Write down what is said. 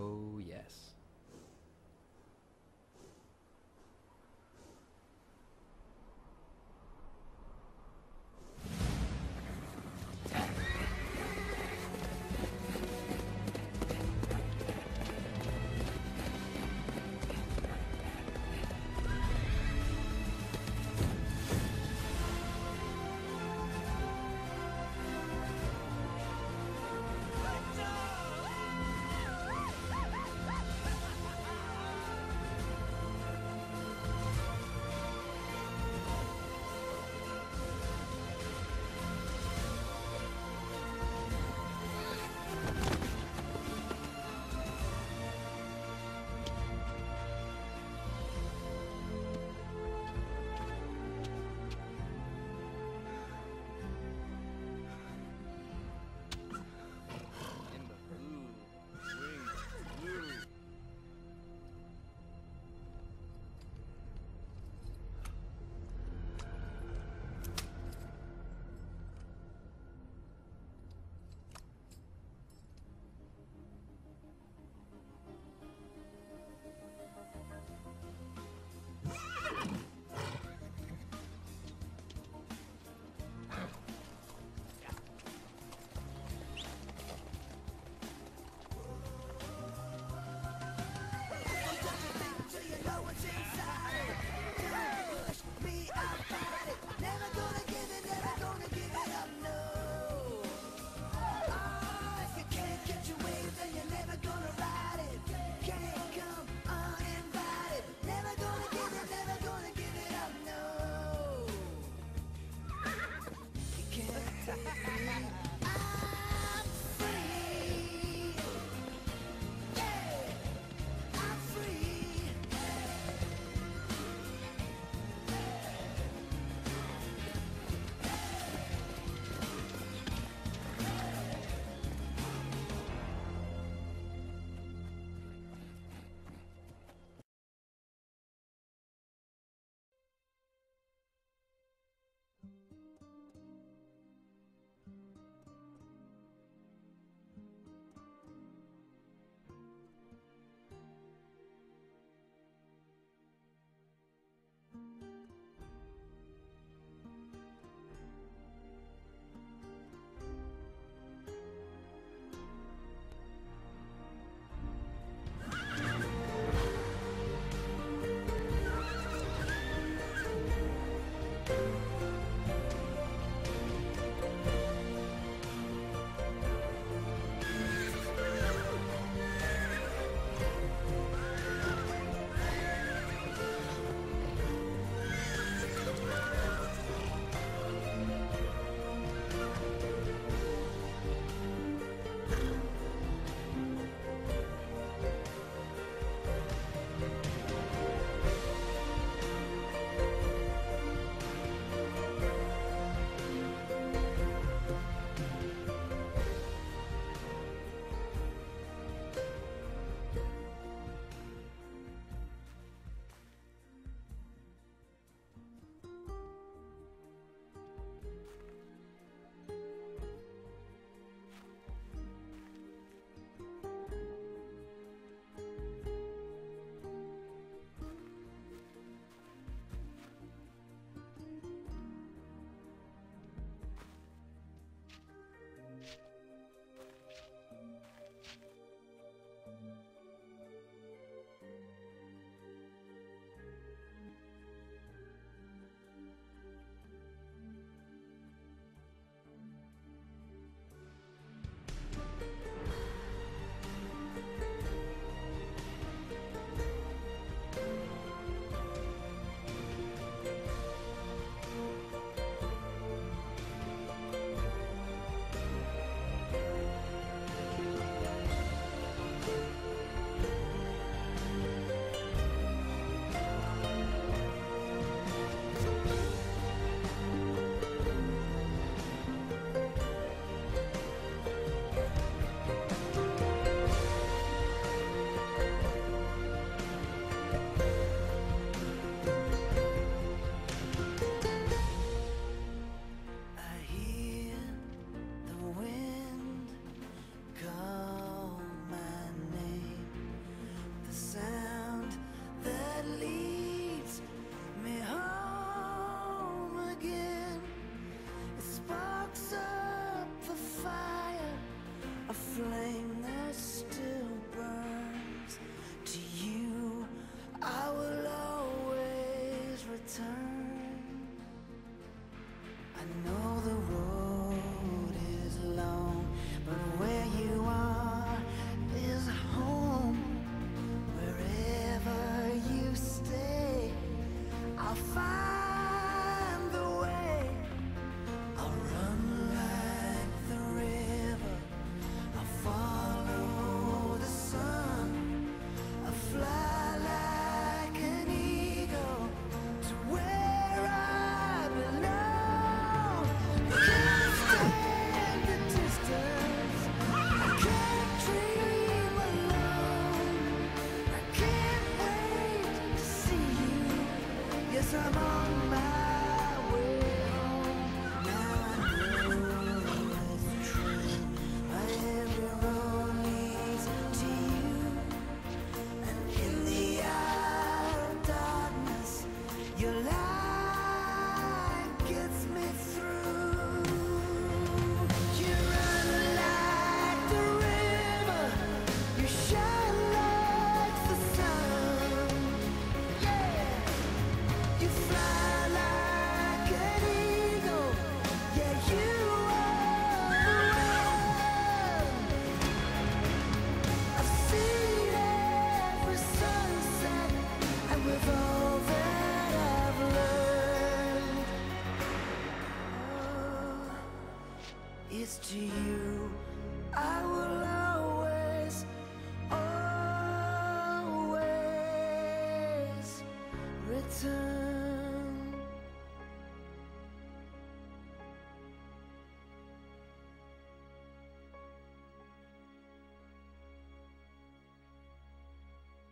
Oh, yes. Know Yes, I'm